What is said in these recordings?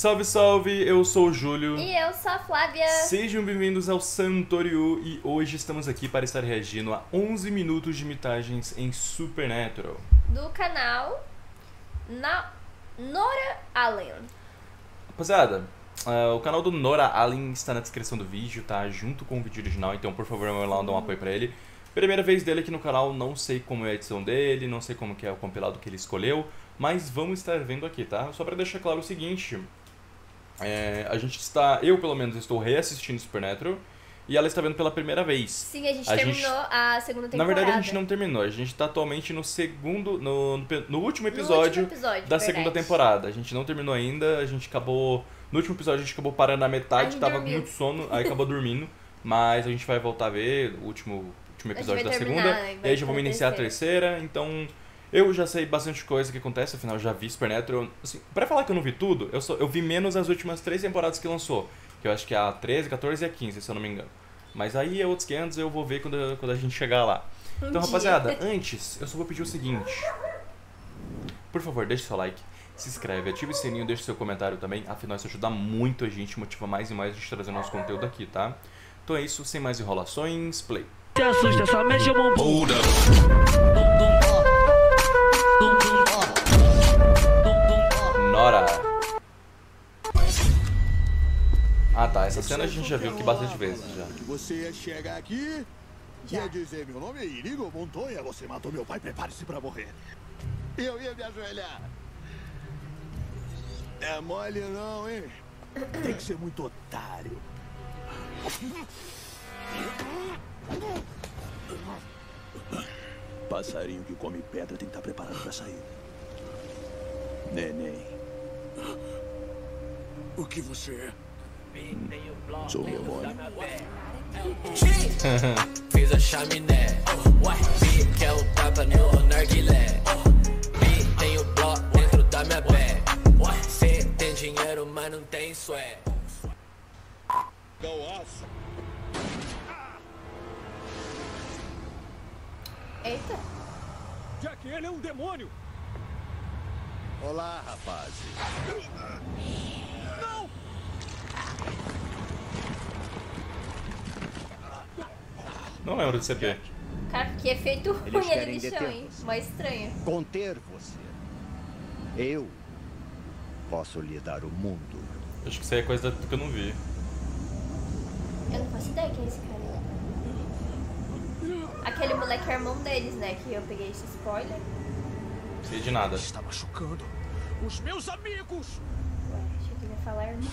Salve, salve! Eu sou o Júlio. E eu sou a Flávia. Sejam bem-vindos ao Santoriu e hoje estamos aqui para estar reagindo a 11 minutos de imitagens em Supernatural. Do canal Na... Nora Allen. Rapaziada, uh, o canal do Nora Allen está na descrição do vídeo, tá? Junto com o vídeo original, então por favor vai lá dar um apoio pra ele. Primeira vez dele aqui no canal, não sei como é a edição dele, não sei como que é o compilado que ele escolheu, mas vamos estar vendo aqui, tá? Só para deixar claro o seguinte, é, a gente está, eu pelo menos estou reassistindo Supernatural e ela está vendo pela primeira vez. Sim, a gente a terminou gente, a segunda temporada. Na verdade, a gente não terminou. A gente está atualmente no segundo, no, no último episódio, no último episódio da verdade. segunda temporada. A gente não terminou ainda, a gente acabou. No último episódio a gente acabou parando na metade, tava com muito sono, aí acabou dormindo. Mas a gente vai voltar a ver o último, último episódio da segunda. Né? E aí já vamos iniciar a terceira, então eu já sei bastante coisa que acontece, afinal já vi Supernatural. Assim, pra falar que eu não vi tudo, eu, só, eu vi menos as últimas três temporadas que lançou. Que eu acho que é a 13, 14 e a 15, se eu não me engano. Mas aí é outros 500, eu vou ver quando, quando a gente chegar lá. Um então, dia. rapaziada, antes, eu só vou pedir o seguinte. Por favor, deixe seu like, se inscreve, ative o sininho, deixe seu comentário também. Afinal, isso ajuda muito a gente, motiva mais e mais a gente trazer nosso conteúdo aqui, tá? Então é isso, sem mais enrolações, play. Te assusta, só mexe o bumbum. Nora. Ah tá, essa cena a gente já viu aqui bastante vezes já. Você ia chegar aqui, ia dizer meu nome é Irigo Montoya, você matou meu pai, prepare-se pra morrer. Eu ia me ajoelhar. É mole não, hein? Tem que ser muito otário. Passarinho que come pedra tem que estar preparado pra sair. Neném. O que você é? Sou meu demônio. Fiz a chaminé. Vi que é um tapa no narguilé. Vi tem o bloco dentro da minha pé. Cê tem dinheiro, mas não tem sué. Eita. Já que ele é um demônio. Olá, rapazes. Não! Não lembro de CP. Cara, que efeito ruim ele deixou, hein? Mó estranho. Conter você. Eu posso lhe dar o mundo. Acho que isso aí é coisa que eu não vi. Eu não faço ideia quem é esse cara. Aquele moleque é irmão deles, né? Que eu peguei esse spoiler. Sei de nada. Está machucando os meus amigos. Ué, achei que ia falar irmão.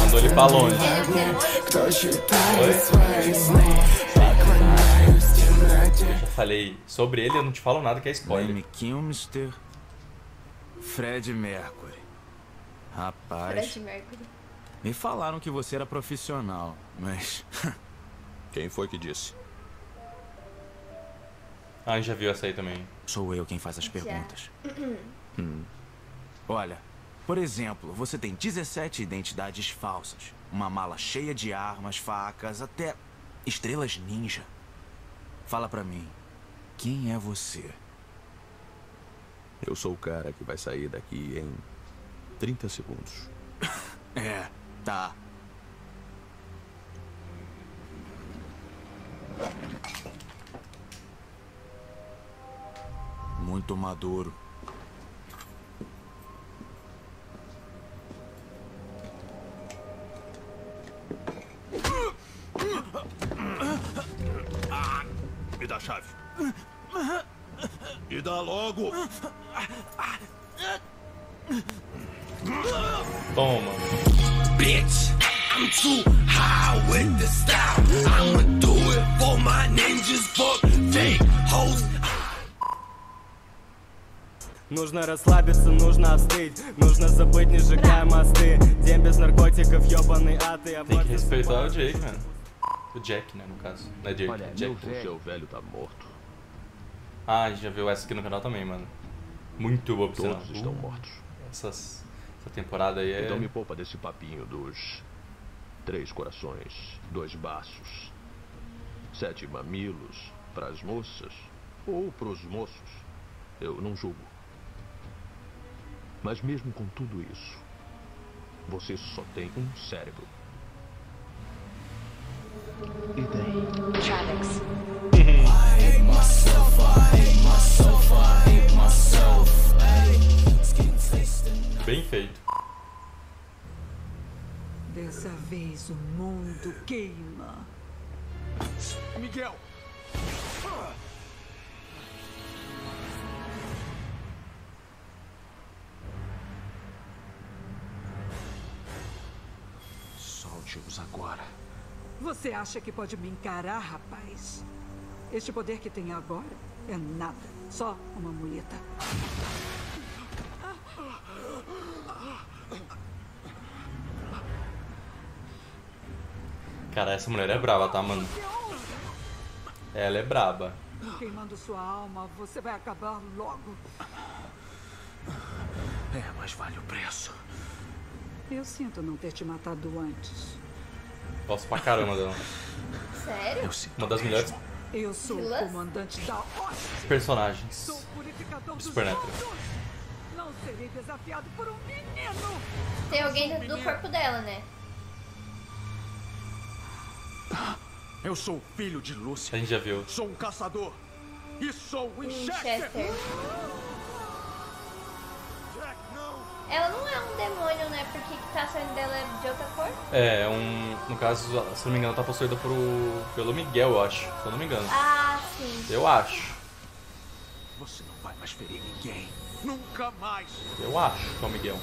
Mandou ele pra longe. Eu falei sobre ele, eu não te falo nada que é spoiler. Fred Mercury. Rapaz. Fred Mercury. Me falaram que você era profissional, mas. quem foi que disse? Ah, já viu essa aí também. Sou eu quem faz as perguntas. hum. Olha, por exemplo, você tem 17 identidades falsas, uma mala cheia de armas, facas, até estrelas ninja. Fala pra mim, quem é você? Eu sou o cara que vai sair daqui em 30 segundos. é, tá. Muito maduro. Me dá a chave. Me dá logo. Toma Bitch, I'm too high with the style. I'ma do it for my ninjas, fuck fake hoes. Нужно расслабиться, нужно остыть Нужно забыть, не сжигая мосты День без наркотиков, ёбаный ад и Tem que respeitar o Jake, mano. O Jack, né, no caso. Não é Jake, Olha, Jack. O seu velho tá morto. Ah, a gente já viu essa aqui no canal também, mano. Muito boa, por Todos estão mortos. Essas essa temporada aí é. Então me poupa desse papinho dos três corações, dois baços, sete mamilos, para as moças ou para os moços, eu não julgo. Mas mesmo com tudo isso, você só tem um cérebro. E daí? Travis. Bem feito. Dessa vez o mundo queima. Miguel! Solte-os agora. Você acha que pode me encarar, rapaz? Este poder que tem agora é nada. Só uma muleta. Cara, essa mulher é brava, tá, mano? Ela é braba. Queimando sua alma, você vai acabar logo. É, mas vale o preço. Eu sinto não ter te matado antes. Gosto pra caramba dela. Sério? Uma das melhores Eu sou o comandante da personagens. Sou purificador dos Supernatural. mundos. Não serei desafiado por um menino. Tem alguém dentro do corpo dela, né? Eu sou o filho de Lúcia. A gente já viu. Sou um caçador. E sou o Winchester. Winchester. Ela não é um demônio, né? Porque que tá saindo dela é de outra cor? É, é um. No caso, se não me engano, tá possuída por, pelo Miguel, eu acho. Se eu não me engano. Ah, sim. Eu acho. Você não vai mais ferir ninguém. Nunca mais. Eu acho que é o Miguel.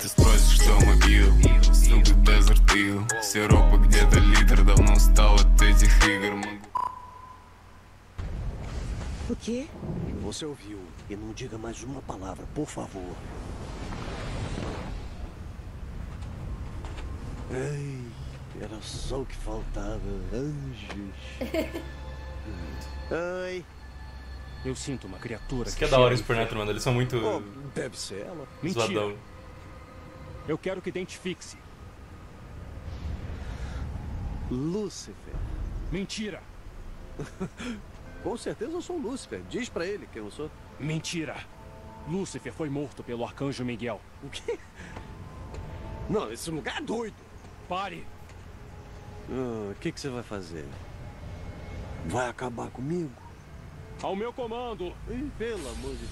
Ты спросишь, что мобил, сука, Desert Eagle С Европы где-то литр, давно устал от этих игр Могу O quê? Você ouviu. E não diga mais uma palavra, por favor. Ei, era só o que faltava. Anjos. Ai. Eu sinto uma criatura Isso que é da hora em Supernatural, mano. Eles são muito. Oh, deve ser ela. Mentira. zoadão. Eu quero que identifique-se. Lúcifer. Mentira. Com certeza eu sou o Lúcifer. Diz pra ele quem eu sou. Mentira. Lúcifer foi morto pelo arcanjo Miguel. O quê? Não, esse lugar é doido. Pare. Ah, O que, que você vai fazer? Vai acabar comigo? Ao meu comando. Ih, pelo amor de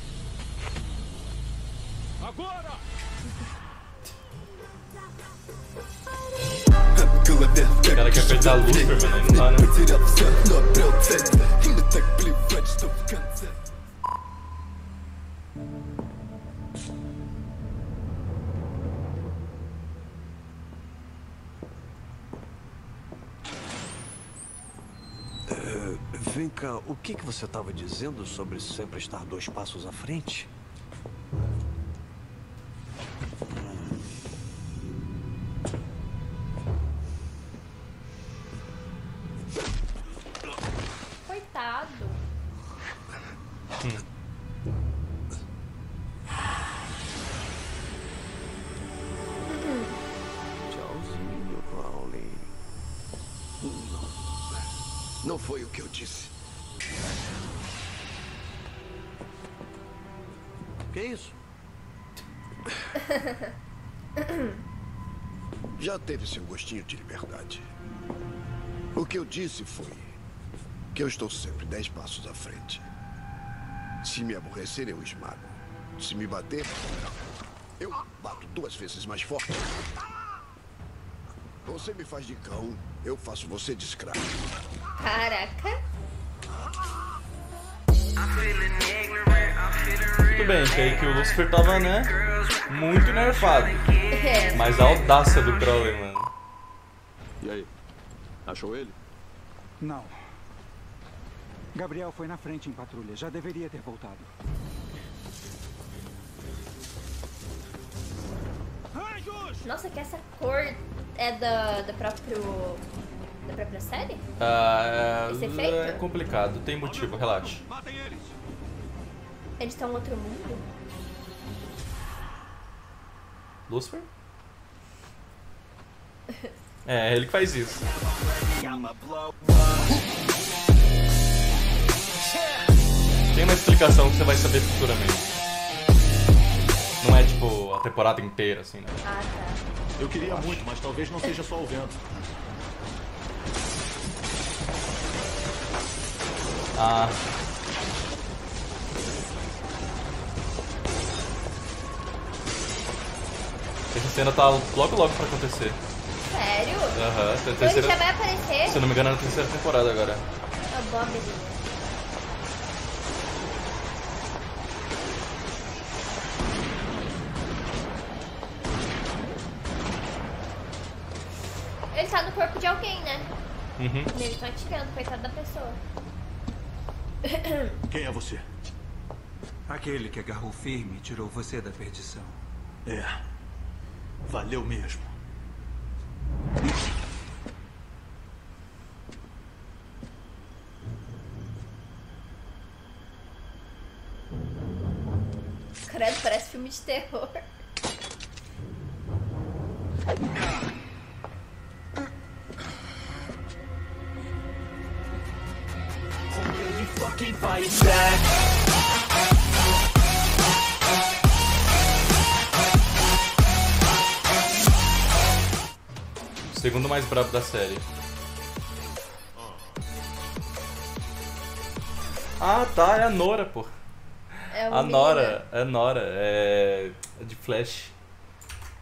Agora! O cara quer apertar a Lucifer, mano. Aí não dá, né? O que, que você estava dizendo sobre sempre estar dois passos à frente? Coitado. Tchauzinho, Crowley. Não foi o que eu disse. Que isso? Já teve seu gostinho de liberdade. O que eu disse foi que eu estou sempre dez passos à frente. Se me aborrecer, eu esmago. Se me bater, eu bato duas vezes mais forte. Você me faz de cão, eu faço você de escravo. Caraca. Tudo bem, que aí que o Lucifer tava, né? Muito nerfado. É. Mas a audácia do Crowley, mano. E aí? Achou ele? Não. Gabriel foi na frente em patrulha. Já deveria ter voltado. Nossa, que essa cor é da, da próprio pra ir pra série? Ah, é, é complicado, tem motivo, relaxa. Eles estão em outro mundo? Lucifer? É, ele que faz isso. Tem uma explicação que você vai saber futuramente. Não é tipo a temporada inteira, assim, né? Ah, tá. Eu queria muito, mas talvez não seja só o vento. Ah. Essa cena tá logo logo pra acontecer. Sério? Aham. Uhum. Terceira... Ele já vai aparecer? Se eu não me engano, é na terceira temporada agora. É o Bob Ele tá no corpo de alguém, né? Uhum. Eles estão atirando, coitado da pessoa. Quem é você? Aquele que agarrou firme e tirou você da perdição. É. Valeu mesmo. Credo, parece filme de terror. O segundo mais brabo da série. Ah, tá, é a Nora, pô. É a Nora, é Nora, é de Flash.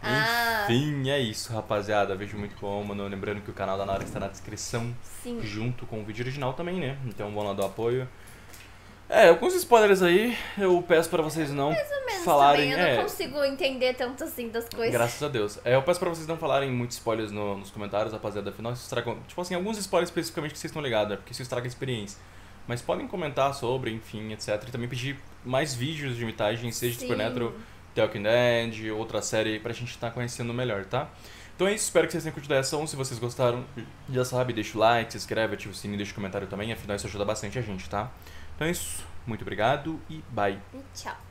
Ah. Enfim, é isso, rapaziada. Vejo muito como. Lembrando que o canal da Nara está na descrição. Sim. Junto com o vídeo original também, né? Então vão lá dar apoio. É, alguns spoilers aí, eu peço pra vocês não Mais ou menos falarem. Também. Eu é, não consigo entender tanto assim das coisas. Graças a Deus. É, eu peço pra vocês não falarem muitos spoilers no, nos comentários, rapaziada. Afinal, isso estraga. Tipo assim, alguns spoilers especificamente que vocês estão ligados, né? Porque isso estraga a experiência. Mas podem comentar sobre, enfim, etc. E também pedir mais vídeos de imitagem, seja de Supernatural, The Walking Dead, outra série, pra gente estar tá conhecendo melhor, tá? Então é isso, espero que vocês tenham curtido a ação. Se vocês gostaram, já sabe, deixa o like, se inscreve, ativa o sininho, deixa o comentário também. Afinal, isso ajuda bastante a gente, tá? Então é isso. Muito obrigado e bye. E tchau.